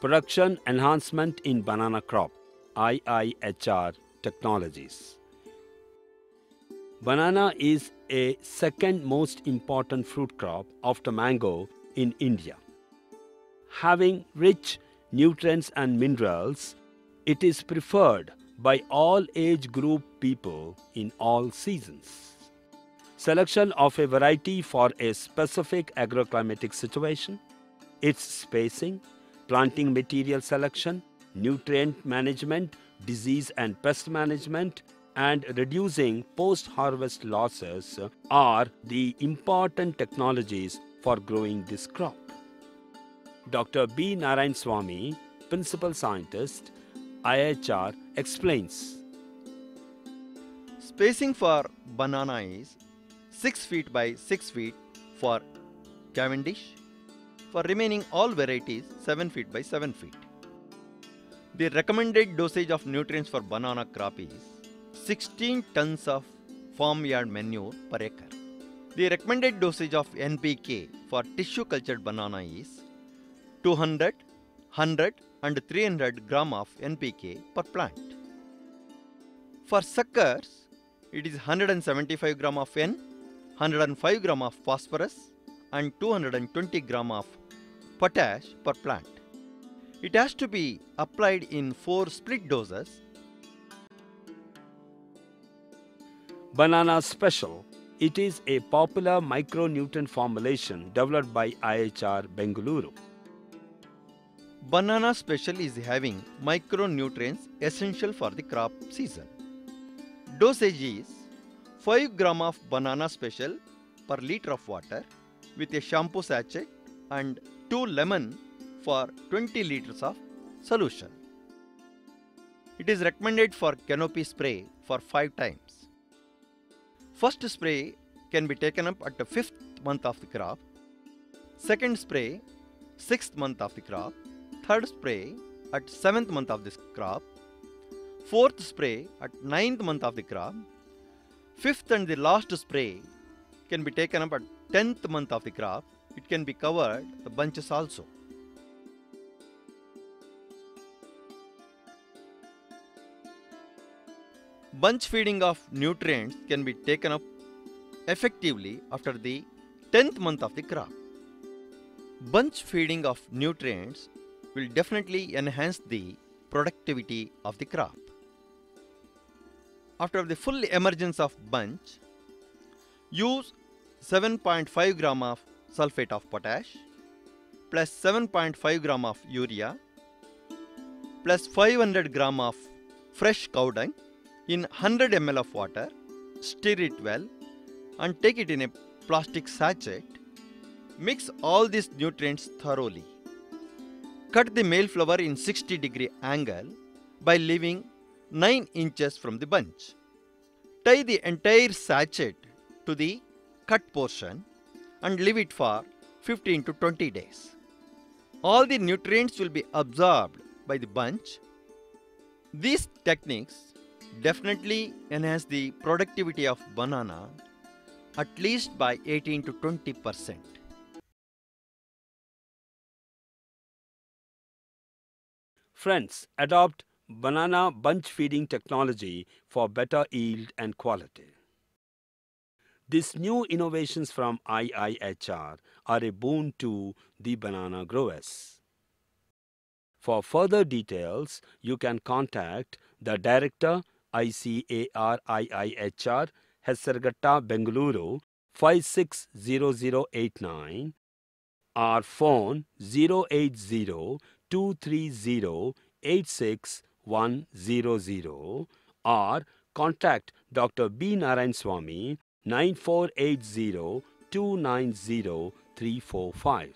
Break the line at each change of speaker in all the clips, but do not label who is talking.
Production Enhancement in Banana Crop IIHR Technologies. Banana is a second most important fruit crop after mango in India. Having rich nutrients and minerals, it is preferred by all age group people in all seasons. Selection of a variety for a specific agroclimatic situation, its spacing, planting material selection, nutrient management, disease and pest management, and reducing post harvest losses are the important technologies for growing this crop. Dr. B. Narayan Swamy, Principal Scientist, IIHR, explains.
Spacing for banana is 6 feet by 6 feet for Cavendish, for remaining all varieties 7 feet by 7 feet. The recommended dosage of nutrients for banana crop is 16 tons of farmyard manure per acre. The recommended dosage of NPK for tissue cultured banana is 200, 100 and 300 gram of NPK per plant. For suckers, it is 175 gram of N, 105 gram of phosphorus and 220 gram of potash per plant. It has to be applied in 4 split doses.
Banana Special. It is a popular micronutrient formulation developed by IIHR Bengaluru.
Banana Special is having micronutrients essential for the crop season. Dosage is 5 gram of banana special per liter of water with a shampoo sachet and 2 lemon for 20 liters of solution. It is recommended for canopy spray for 5 times. First spray can be taken up at the 5th month of the crop. Second spray 6th month of the crop. Third spray at 7th month of this crop. Fourth spray at 9th month of the crop. Fifth and the last spray can be taken up at 10th month of the crop. It can be covered the bunches also. Bunch feeding of nutrients can be taken up effectively after the 10th month of the crop. Bunch feeding of nutrients will definitely enhance the productivity of the crop. After the full emergence of bunch, use 7.5 gram of sulfate of potash plus 7.5 gram of urea plus 500 gram of fresh cow dung in 100 ml of water, stir it well and take it in a plastic sachet. Mix all these nutrients thoroughly. Cut the male flower in 60 degree angle by leaving 9 inches from the bunch. Tie the entire sachet to the cut portion and leave it for 15 to 20 days. All the nutrients will be absorbed by the bunch. These techniques definitely enhance the productivity of banana at least by 18 to 20 percent.
Friends, adopt banana bunch feeding technology for better yield and quality. These new innovations from IIHR are a boon to the banana growers. For further details, you can contact the Director ICAR IIHR Hesargatta Bengaluru 560089 or phone 080 230 86100 or contact Dr. B. Narayan Swamy 9480 290 345.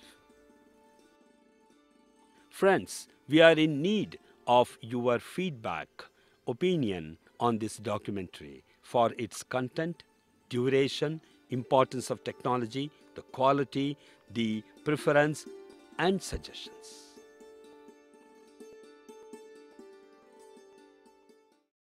Friends, we are in need of your feedback, opinion on this documentary for its content, duration, importance of technology, the quality, the preference, and suggestions.